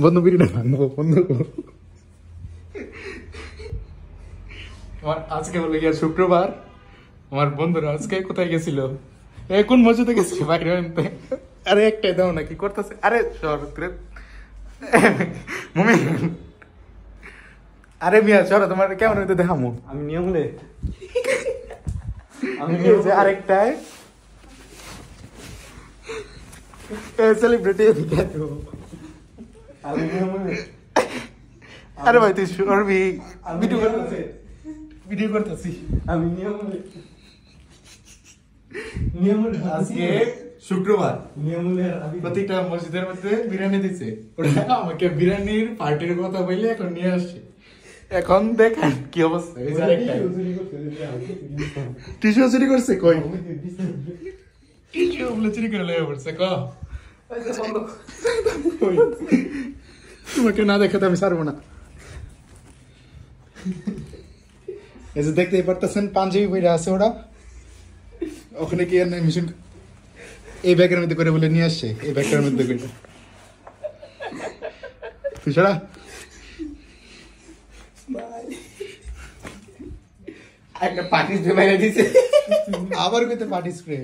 বন্ধু বিড়ি না ভাঙবো বন্ধু আমার আজকে হলো গিয়া শুক্রবার আমার বন্ধুরা আজকে কোথায় গেছিল এ কোন মসজিদে গেছিল বাইরে আরে একটাই দাও না কি করতেছে আরে করে মমি আরে মিয়া চলো তোমার কেমন হইতে দেখামু আমি নিয়ম হলে আমি আরেকটাই সেলিব্রিটি আরে ভাই তুই আমি ভিডিও করতেছি ভিডিও করতেছি। আমি নিয়ম নিয়ম আজকে শুক্রবার। প্রতিটা মসজিদের মধ্যে বিরিয়ানি ওরা আমাকে বিরিয়ানির পার্টির কথা বললে এখন নিয়ে আসছে। এখন দেখেন কি অবস্থা। টিস্যু চুরি করছে কই? বলে চুরি করে লেগে পড়ছে ক? কই? তোমাকে না দেখাতে আমি ছাড়বো না এই যে দেখতেই পারতেছেন পাঞ্জাবি বইরা আছে ওরা ওখানে কি আর নাই মিশন এই ব্যাগের মধ্যে করে বলে নিয়ে আসছে এই ব্যাগটার মধ্যে করে তুই ছাড়া একটা পার্টি জমে দিছে আবার কইতে পার্টি স্প্রে